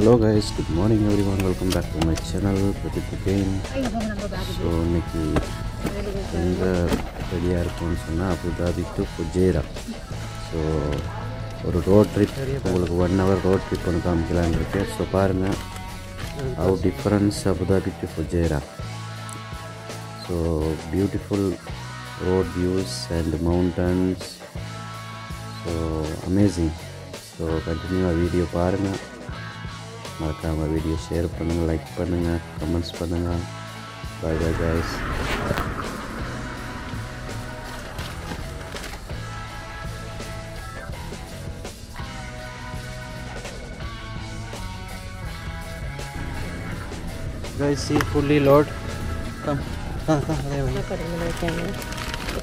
Hello guys good morning every one welcome back to my channel Pradeep again so இன்னைக்கு எங்கே ரெடியாக இருக்கோம்னு சொன்னால் அபுதாபி டு ஃபுஜேரா ஸோ ஒரு ரோட் ட்ரிப் உங்களுக்கு ஒன் ஹவர் ரோட் ட்ரிப் ஒன்று காமிக்கலான்னு இருக்கேன் ஸோ பாருங்கள் how difference Abu Dhabi to Fujairah so beautiful road views and mountains so amazing so கண்டினியூவாக வீடியோ பாருங்கள் மறக்காமல் வீடியோ ஷேர் பண்ணுங்கள் லைக் பண்ணுங்கள் கமெண்ட்ஸ் பண்ணுங்கள் bye bye guys guys see fully load come come come அதே வாங்க கடையில் வைக்காங்க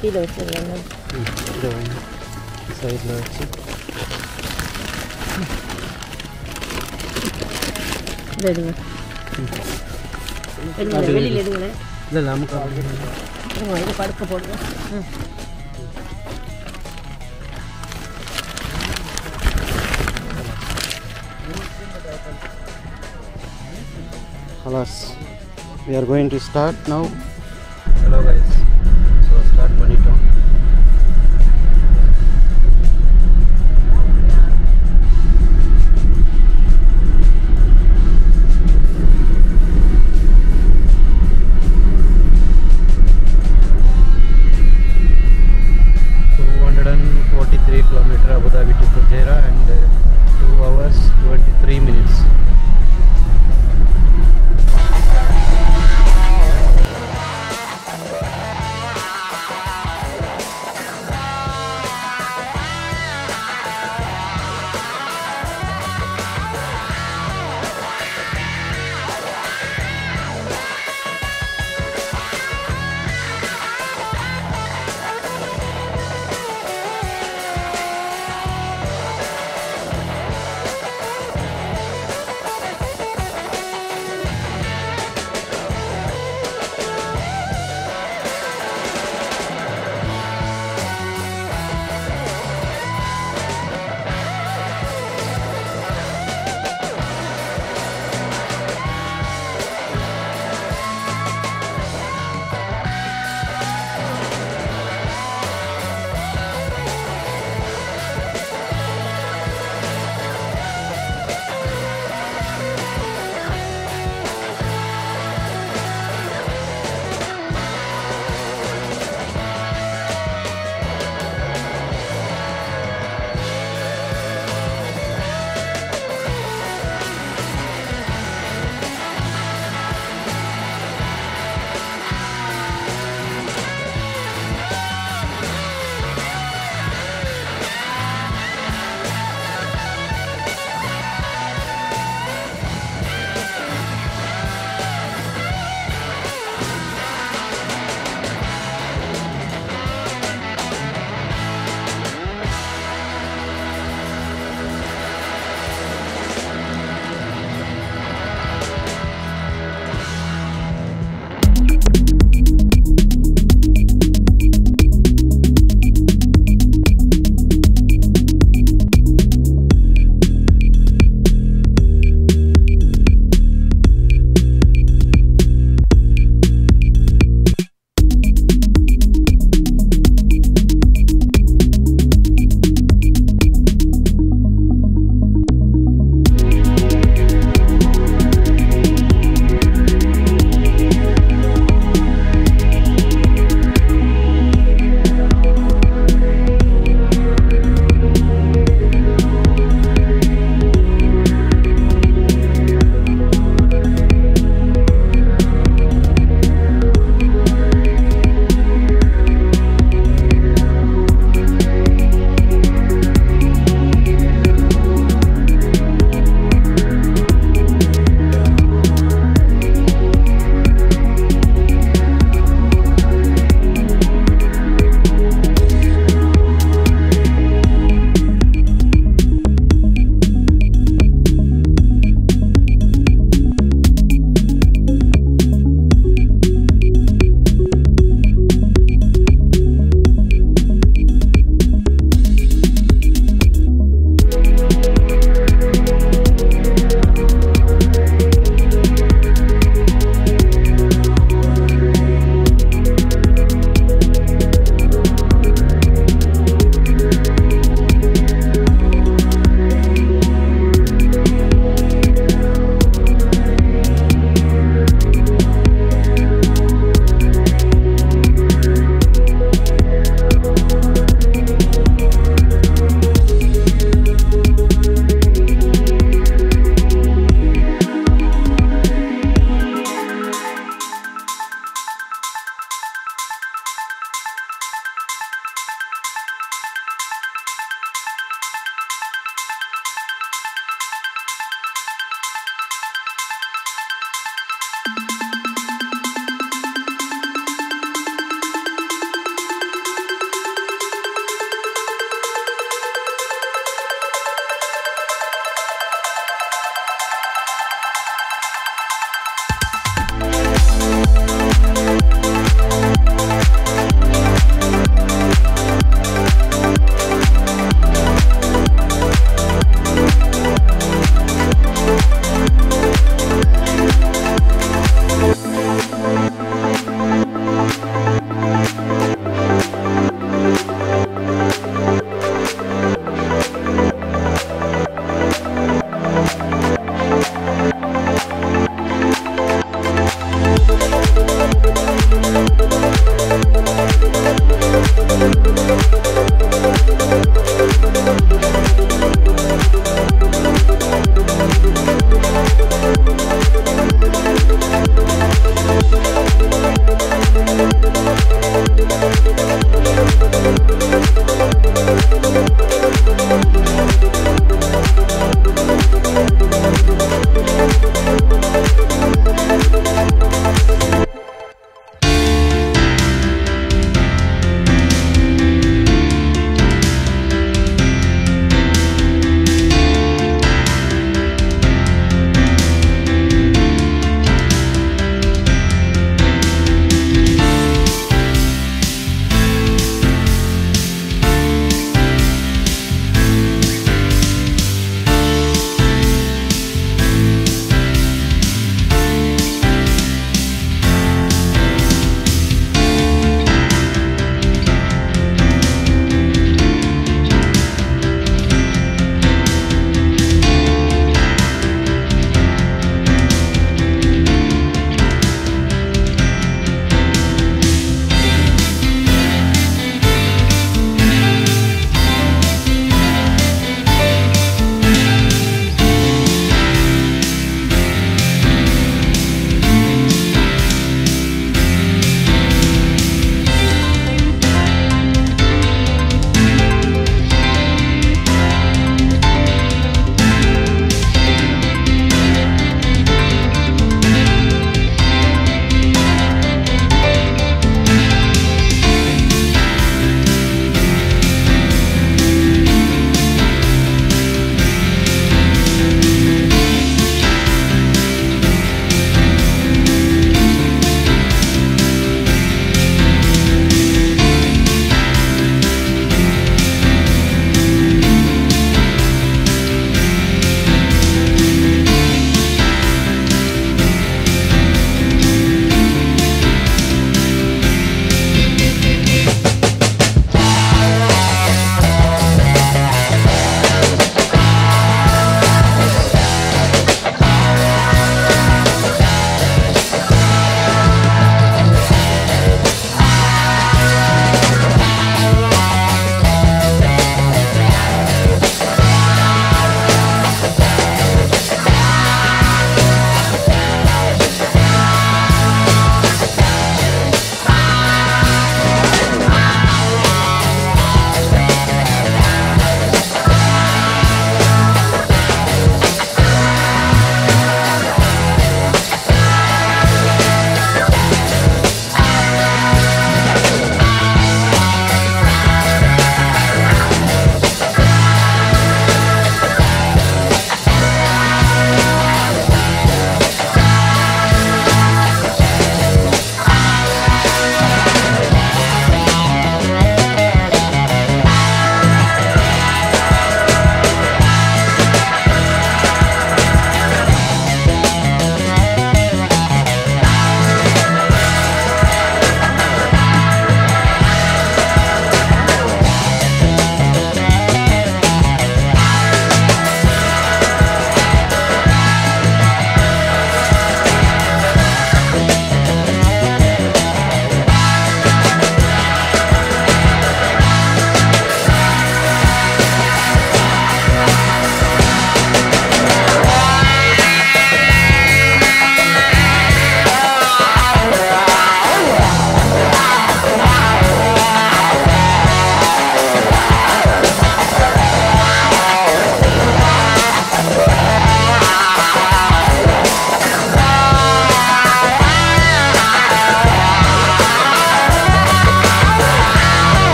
கீழே வச்சிருக்காங்க ம், இதை வாங்க சைடில் வச்சு இதை எடுங்க எடுங்க வெளியில் எடுங்களேன் இல்லை நமக்கு எடுங்க இது படுக்க போடுங்க ம் ஹலாஸ் we are going to start now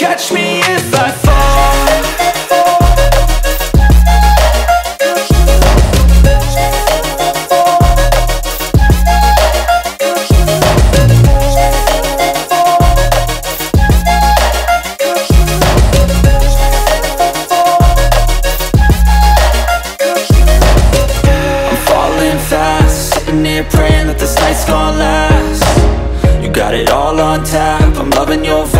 catch me if I fall. I'm falling fast Sitting here praying that this night's gonna last. You got it all on tap I'm loving your vibe,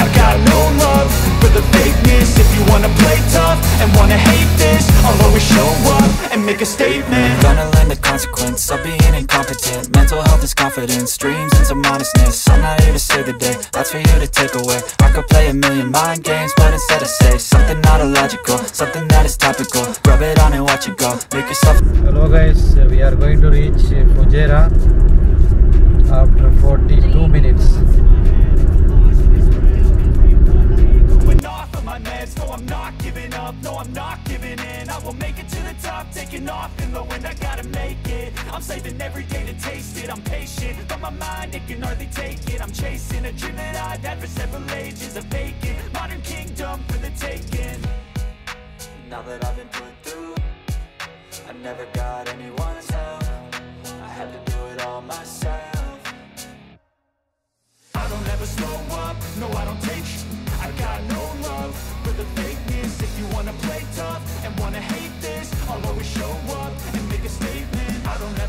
I got no love for the fakeness. If you wanna play tough and wanna hate this I'll always show up and make a statement. Gonna learn the consequence of being incompetent. Mental health is confidence, dreams and some honestness I'm not here to save the day, that's for you to take away. I could play a million mind games, but instead I say Something not illogical, something that is topical. Rub it on and watch it go, make yourself Hello guys, we are going to reach Fujairah after 42 minutes. Saving every day to taste it, I'm patient But my mind, it can hardly take it. I'm chasing a dream that I've had for several ages A vacant, modern kingdom for the taking. Now that I've been put through I never got anyone's help. I had to do it all myself. I don't ever slow up, no I don't take I got no love for the fakeness. If you wanna play tough and wanna hate this I'll always show up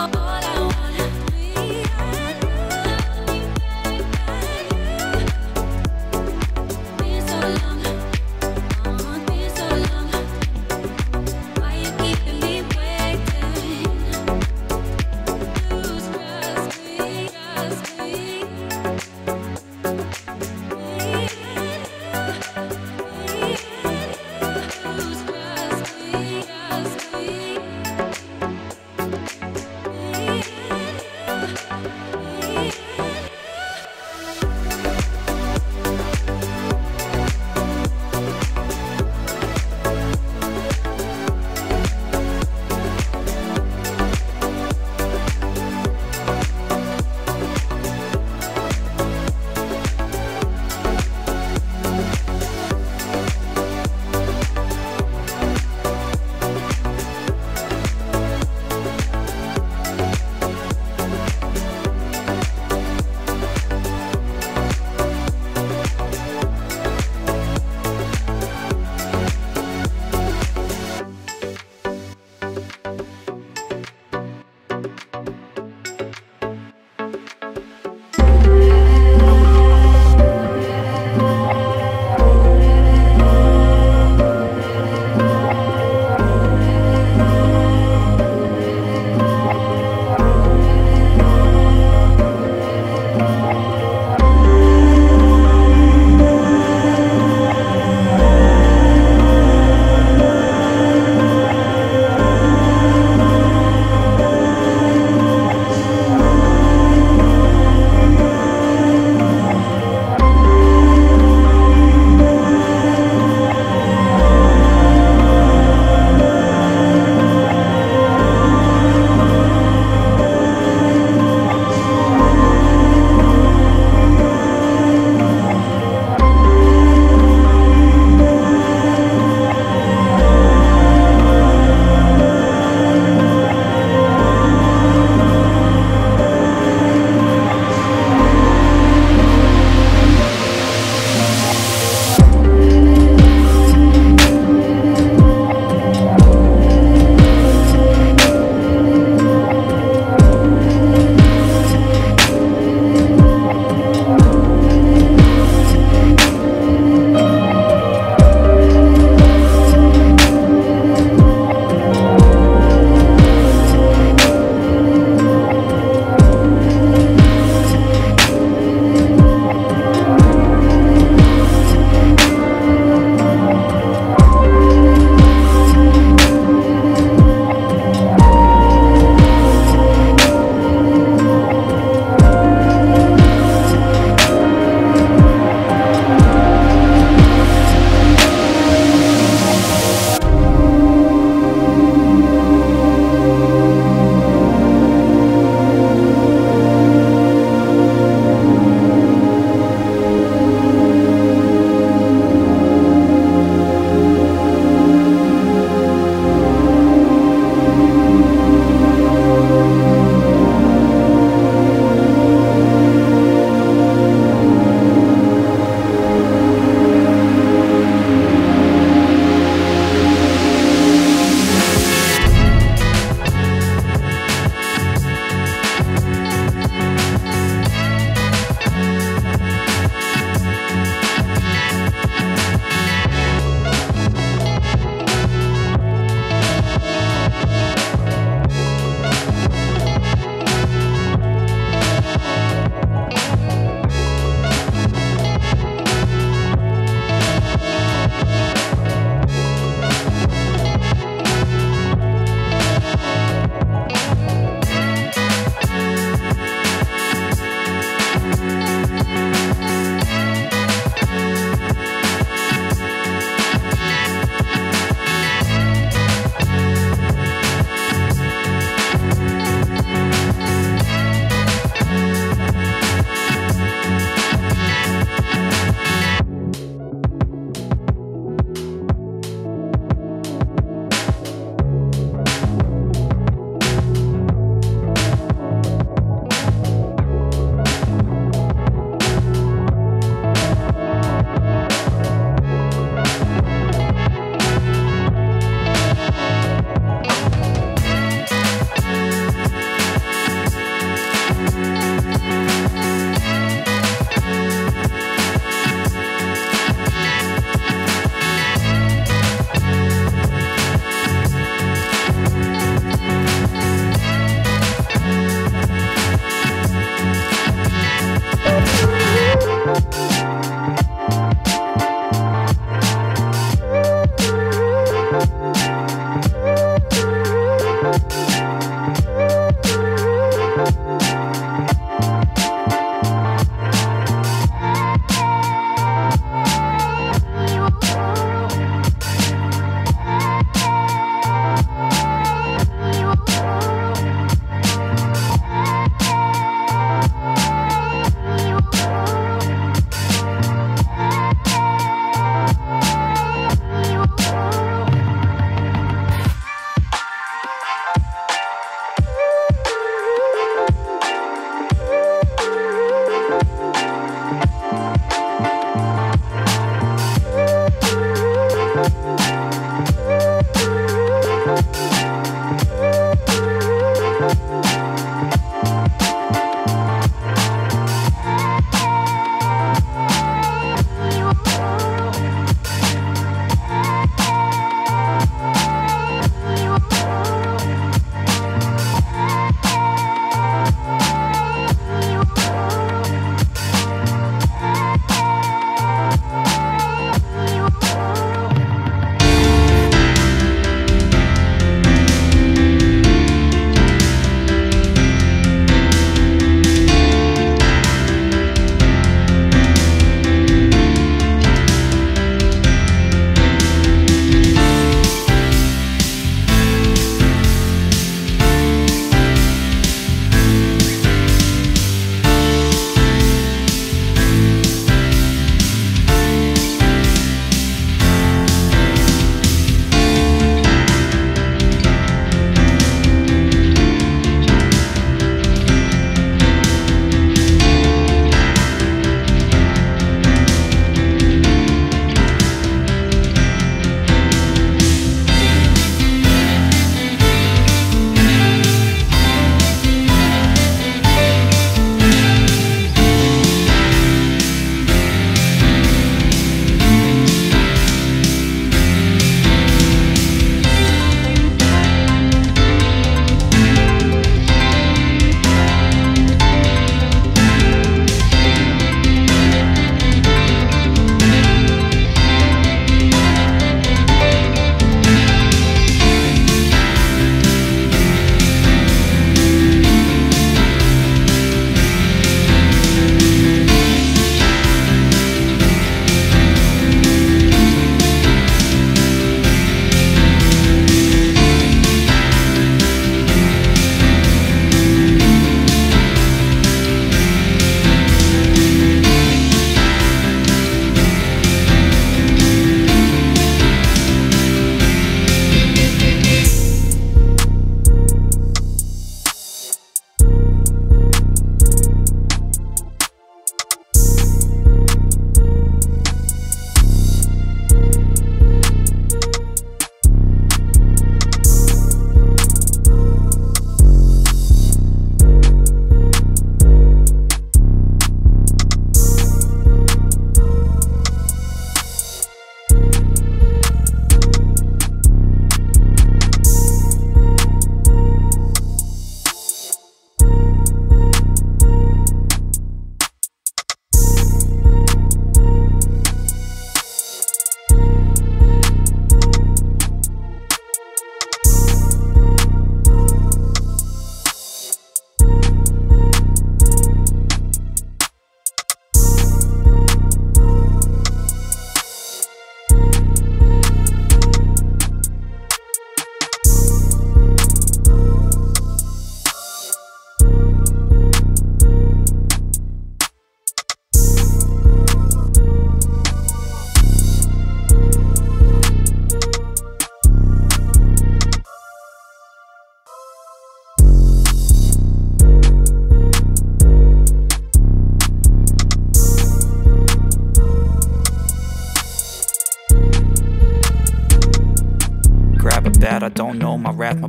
all I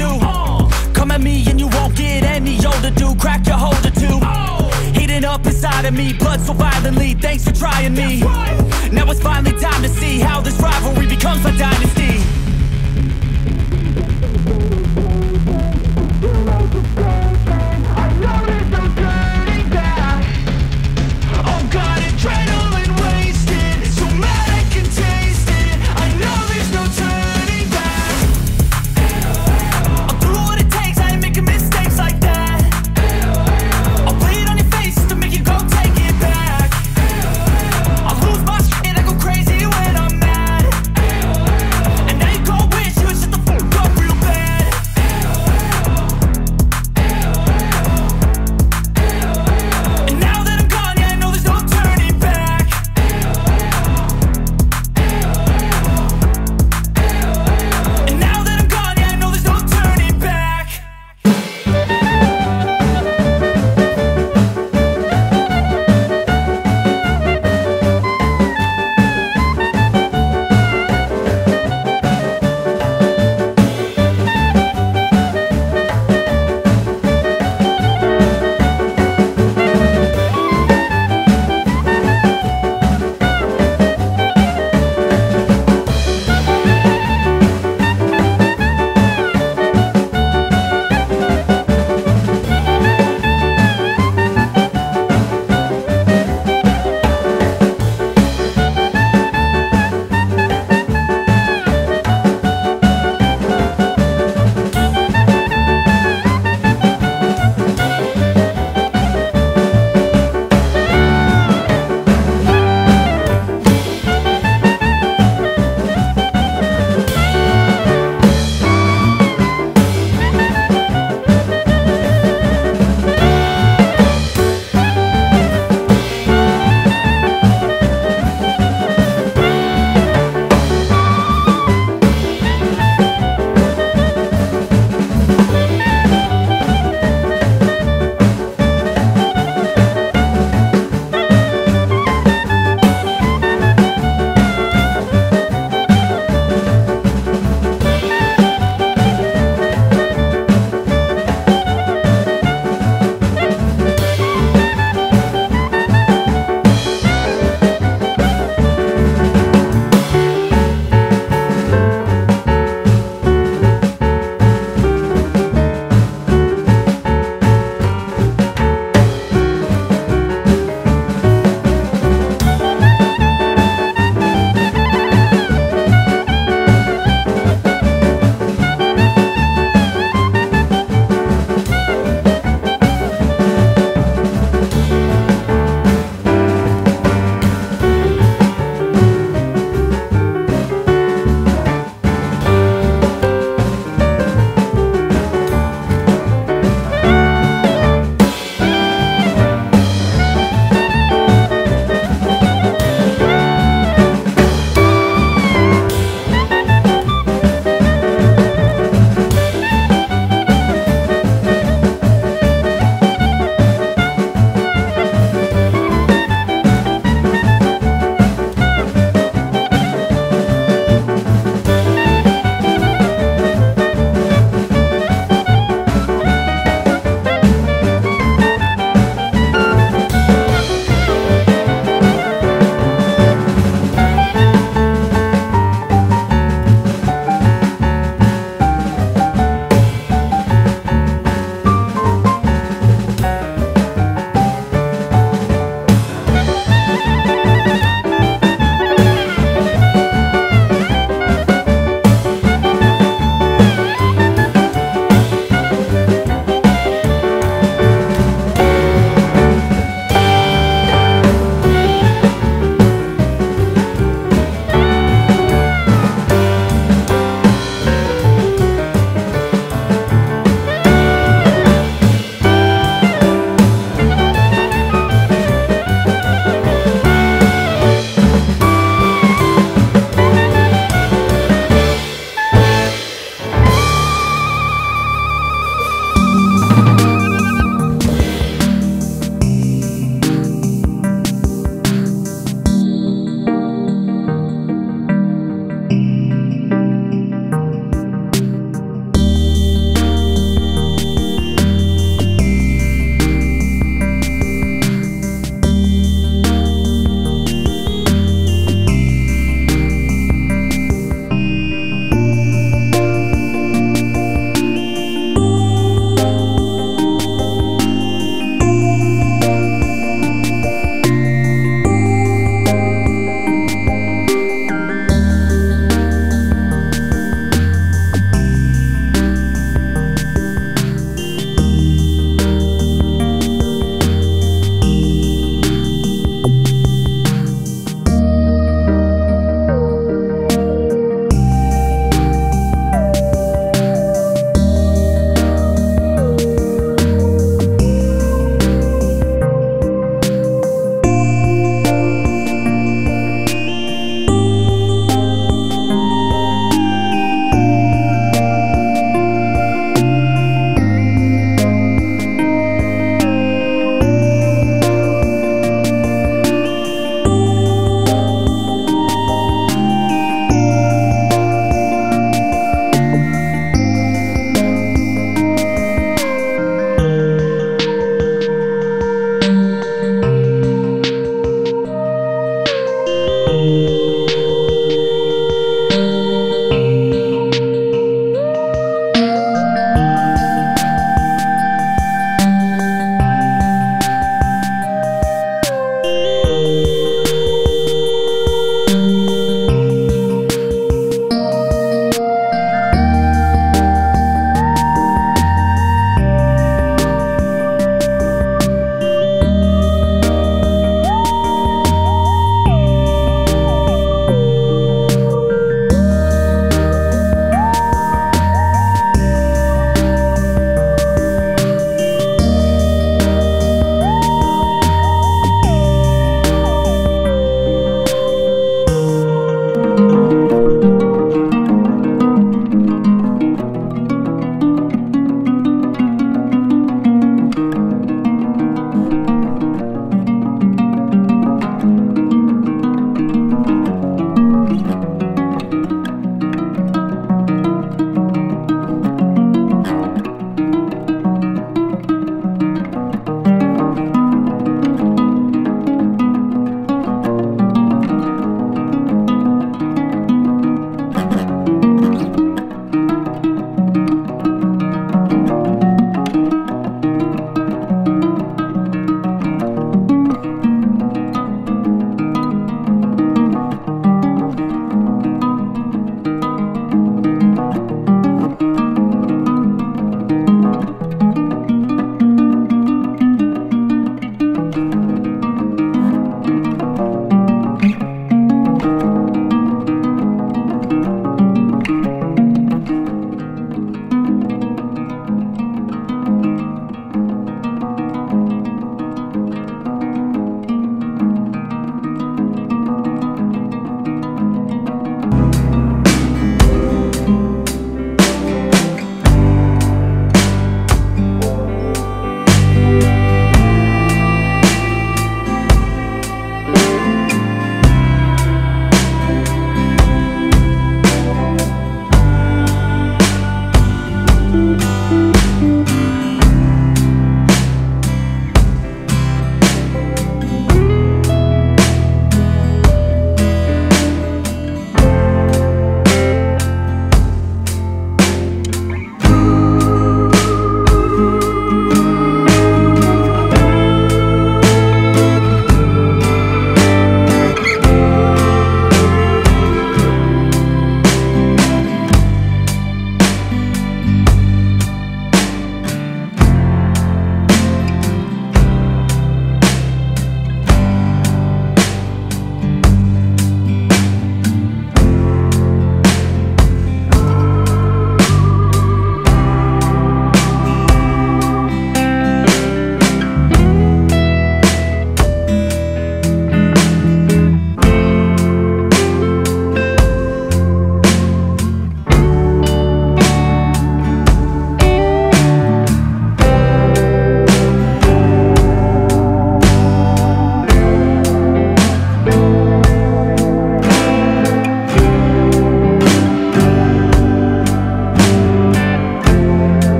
overdue Come at me and you won't get any older, dude, crack your holder too. Heating up inside of me, blood so violently, thanks for trying me. Now it's finally time to see how this rivalry becomes a dynasty